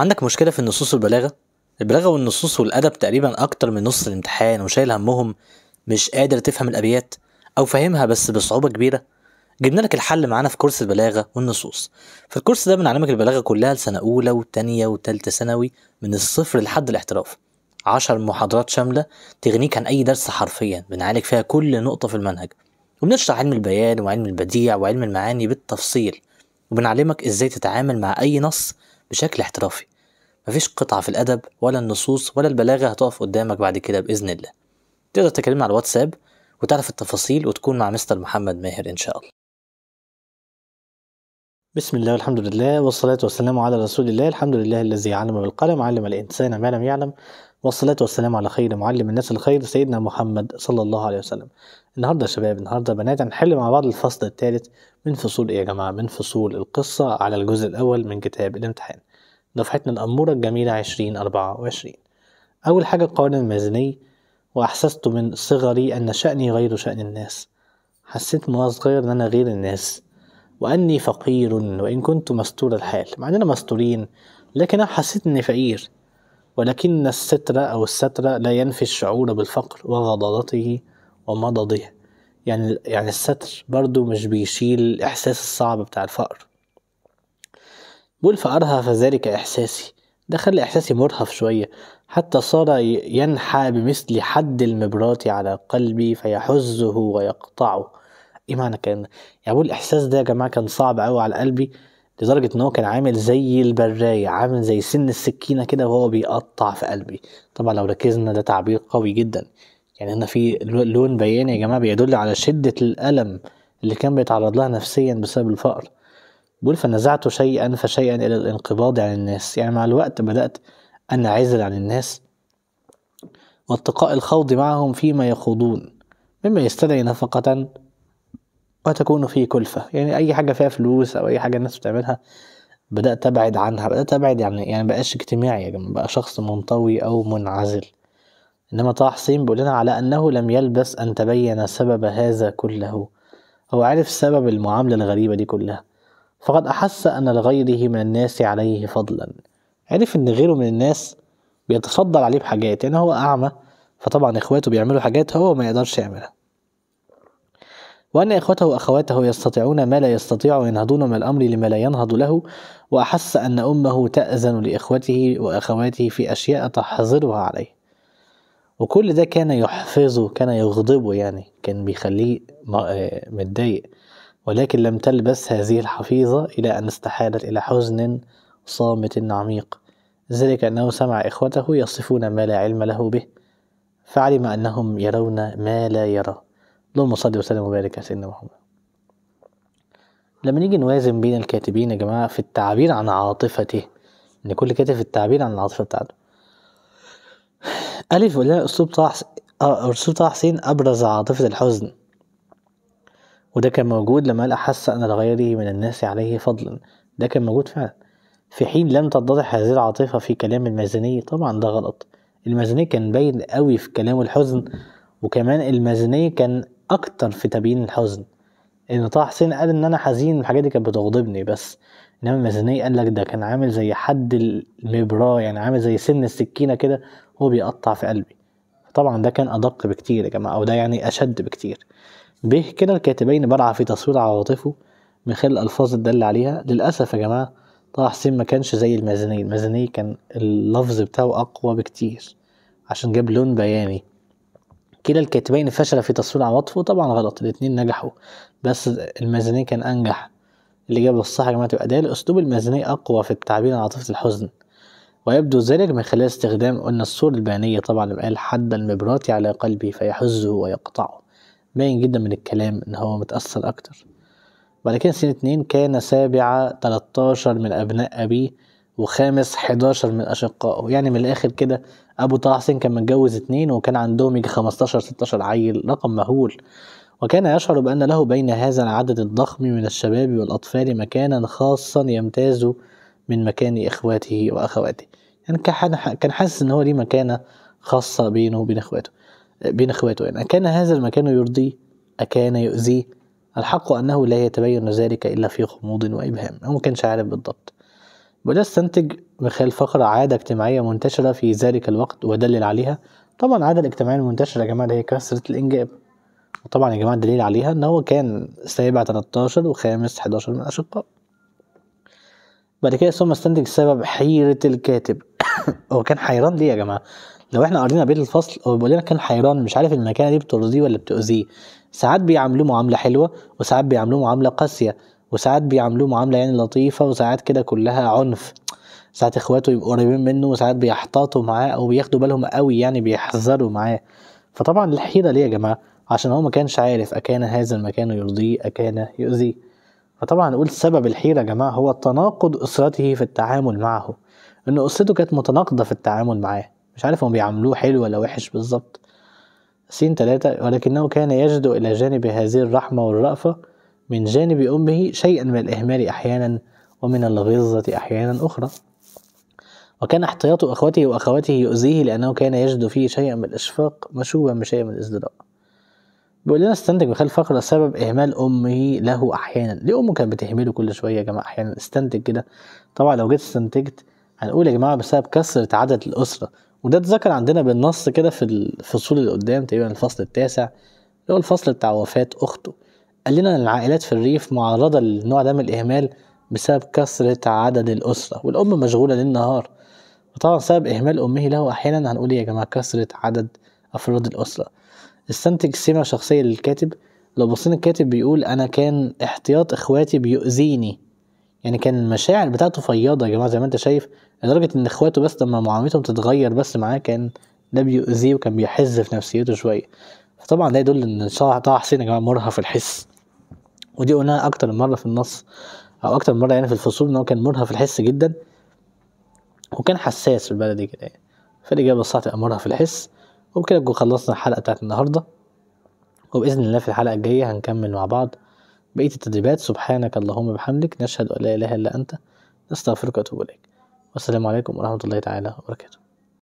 عندك مشكلة في النصوص والبلاغة؟ البلاغة والنصوص والأدب تقريبا أكتر من نص الامتحان وشايل همهم مش قادر تفهم الأبيات أو فاهمها بس بصعوبة كبيرة. جبنا لك الحل معانا في كورس البلاغة والنصوص. في الكورس ده بنعلمك البلاغة كلها لسنة أولى وتانية وتالتة ثانوي من الصفر لحد الاحتراف. عشر محاضرات شاملة تغنيك عن أي درس حرفيا بنعالج فيها كل نقطة في المنهج. وبنشرح علم البيان وعلم البديع وعلم المعاني بالتفصيل. وبنعلمك إزاي تتعامل مع أي نص بشكل احترافي. مفيش قطعة في الأدب ولا النصوص ولا البلاغة هتقف قدامك بعد كده بإذن الله. تقدر تكلمنا على الواتساب وتعرف التفاصيل وتكون مع مستر محمد ماهر إن شاء الله. بسم الله والحمد لله والصلاة والسلام على رسول الله. الحمد لله الذي علم بالقلم علم الإنسان ما لم يعلم. والصلاة والسلام على خير معلم الناس الخير سيدنا محمد صلى الله عليه وسلم. النهاردة يا شباب النهاردة بنات هنحل مع بعض الفصل الثالث من فصول إيه يا جماعة؟ من فصول القصة على الجزء الأول من كتاب الامتحان. دفعتنا الأمورة الجميلة عشرين أربعة وعشرين. أول حاجة القوانين المازني وأحسست من صغري أن شأني غير شأن الناس. حسيت من وأنا صغير إن أنا غير الناس وأني فقير وإن كنت مستور الحال. مع إننا مستورين لكن أنا حسيت إني فقير. ولكن الستر أو الستر لا ينفي الشعور بالفقر وغضاضته ومضضه. يعني يعني الستر برضو مش بيشيل الإحساس الصعب بتاع الفقر. بقول فأرهف ذلك إحساسي. ده خلى إحساسي مرهف شوية. حتى صار ينحى بمثل حد المبراة على قلبي فيحزه ويقطعه. إيه معنى ده؟ يعني بقول الإحساس ده يا جماعة كان صعب أوي على قلبي لدرجة إن هو كان عامل زي البراية عامل زي سن السكينة كده وهو بيقطع في قلبي. طبعا لو ركزنا ده تعبير قوي جدا. يعني هنا في لون بياني يا جماعة بيدل على شدة الألم اللي كان بيتعرض لها نفسيا بسبب الفقر. بقول فنزعت شيئا فشيئا إلى الانقباض عن الناس. يعني مع الوقت بدأت أنعزل عن الناس واتقاء الخوض معهم فيما يخوضون مما يستدعي نفقة وتكون فيه كلفة. يعني أي حاجة فيها فلوس أو أي حاجة الناس بتعملها بدأت أبعد عنها بدأت أبعد يعني يعني مبقاش اجتماعي يا جماعة بقى شخص منطوي أو منعزل. إنما طه حسين بيقول لنا على أنه لم يلبس أن تبين سبب هذا كله. هو عرف سبب المعاملة الغريبة دي كلها. فقد أحس أن لغيره من الناس عليه فضلا. عرف إن غيره من الناس بيتفضل عليه بحاجات يعني هو أعمى فطبعا إخواته بيعملوا حاجات هو ما يقدرش يعملها. وأن إخوته وأخواته يستطيعون ما لا يستطيع وينهضون من الأمر لما لا ينهض له وأحس أن أمه تأذن لإخوته وأخواته في أشياء تحظرها عليه. وكل ده كان يحفظه كان يغضبه يعني كان بيخليه متضايق. ولكن لم تلبس هذه الحفيظة إلى أن استحالت إلى حزن صامت عميق. ذلك أنه سمع إخوته يصفون ما لا علم له به فعلم أنهم يرون ما لا يرى. اللهم صل وسلم وبارك على سيدنا محمد. لما نيجي نوازن بين الكاتبين يا جماعة في التعبير عن عاطفته إن كل كاتب في التعبير عن العاطفة بتاعته. ألف ولا أسلوب طه أسلوب طه حسين أبرز عاطفة الحزن. وده كان موجود لما قال أحس أن لغيره من الناس عليه فضلا. ده كان موجود فعلا. في حين لم تتضح هذه العاطفة في كلام المازني طبعا ده غلط. المازني كان باين قوي في كلامه الحزن وكمان المازني كان أكتر في تبيين الحزن. إن طه حسين قال إن أنا حزين الحاجات دي كانت بتغضبني بس. إنما المازني قال لك ده كان عامل زي حد المبراة يعني عامل زي سن السكينة كده هو بيقطع في قلبي. طبعا ده كان أدق بكتير يا جماعة أو ده يعني أشد بكتير. به كده الكاتبين برع في تصوير عواطفه من خلال الألفاظ الدالة عليها. للأسف يا جماعة طه حسين ما كانش زي المازني المازني كان اللفظ بتاعه أقوى بكتير عشان جاب لون بياني. كلا الكاتبين فشل في تصوير عواطفه طبعا غلط. الاتنين نجحوا. بس المازني كان أنجح. الإجابة الصح يا جماعة تبقى ده الأسلوب المازني أقوى في التعبير عن عاطفة الحزن. ويبدو ذلك من خلال استخدام قلنا الصورة البيانية طبعا قال حد المبراة على قلبي فيحزه ويقطعه. باين جدا من الكلام إن هو متأثر أكتر. بعد كده سنة اتنين كان سابع 13 من أبناء أبيه وخامس 11 من أشقائه. يعني من الآخر كده أبو طه حسين كان متجوز اتنين وكان عندهم يجي 15 16 عيل رقم مهول. وكان يشعر بأن له بين هذا العدد الضخم من الشباب والأطفال مكانا خاصا يمتاز من مكان إخواته وأخواته. يعني كان حاسس إن هو ليه مكانة خاصة بينه وبين إخواته. بين إخواته. يعني أكان هذا المكان يرضيه أكان يؤذيه الحق أنه لا يتبين ذلك إلا في غموض وإبهام. هو ما كانش عارف بالضبط. وده استنتج ميخائيل فقرة عادة اجتماعية منتشرة في ذلك الوقت ودلل عليها. طبعا العادة الاجتماعية المنتشرة يا جماعة هي كثرة الإنجاب. وطبعا يا جماعة الدليل عليها إن هو كان سابع 13 وخامس 11 من الأشقاء بعد كده ثم استنتج سبب حيرة الكاتب. هو كان حيران ليه يا جماعة؟ لو إحنا قرينا بيت الفصل هو بيقول لنا كان حيران مش عارف المكانة دي بترضيه ولا بتؤذيه. ساعات بيعاملوه معاملة حلوة وساعات بيعاملوه معاملة قاسية وساعات بيعاملوه معاملة يعني لطيفة وساعات كده كلها عنف. ساعات اخواته يبقوا قريبين منه وساعات بيحتاطوا معاه أو بياخدوا بالهم قوي يعني بيحذروا معاه. فطبعا الحيرة ليه يا جماعة؟ عشان هو ما كانش عارف أكان هذا المكان يرضيه أكان يؤذيه. فطبعا نقول سبب الحيرة يا جماعة هو تناقض أسرته في التعامل معه. إن أسرته كانت متناقضة في التعامل معاه. مش عارف هم بيعاملوه حلو ولا وحش بالظبط. سين تلاتة ولكنه كان يجد إلى جانب هذه الرحمة والرأفة من جانب أمه شيئا من الإهمال أحيانا ومن الغلظة أحيانا أخرى. وكان احتياط أخوته وأخواته يؤذيه لأنه كان يجد فيه شيئا من الإشفاق مشوبا بشيء من الازدراء بيقول لنا استنتج من خلال فقرة سبب إهمال أمه له أحيانا. ليه أمه كانت بتهمله كل شوية يا جماعة؟ أحيانا استنتج كده. طبعا لو جيت استنتجت هنقول يا جماعة بسبب كثرة عدد الأسرة. وده اتذكر عندنا بالنص كده في الفصول اللي قدام تقريبا الفصل التاسع اللي هو الفصل بتاع وفاة أخته. قال لنا إن العائلات في الريف معرضة للنوع ده من الإهمال بسبب كثرة عدد الأسرة والأم مشغولة ليل نهار وطبعا سبب إهمال أمه له أحيانا هنقول إيه يا جماعة؟ كثرة عدد أفراد الأسرة. استنتج سمة شخصية للكاتب. لو بصينا الكاتب بيقول أنا كان احتياط إخواتي بيؤذيني. يعني كان المشاعر بتاعته فياضة يا جماعة زي ما أنت شايف لدرجة إن إخواته بس لما معاملتهم تتغير بس معاه كان ده بيؤذيه وكان بيحز في نفسيته شوية. فطبعا ده يدل إن طه حسين يا جماعة مرهف الحس. ودي قلناها أكتر من مرة في النص أو أكتر من مرة يعني في الفصول إن هو كان مرهف الحس جدا وكان حساس في البلدي كده يعني. فالإجابة الصح تبقى مرهف الحس. وبكده نكون خلصنا الحلقة بتاعت النهاردة. وبإذن الله في الحلقة الجاية هنكمل مع بعض. بقية التدريبات سبحانك اللهم وبحمدك نشهد أن لا إله إلا أنت نستغفرك وأتوب إليك. والسلام عليكم ورحمة الله تعالى وبركاته.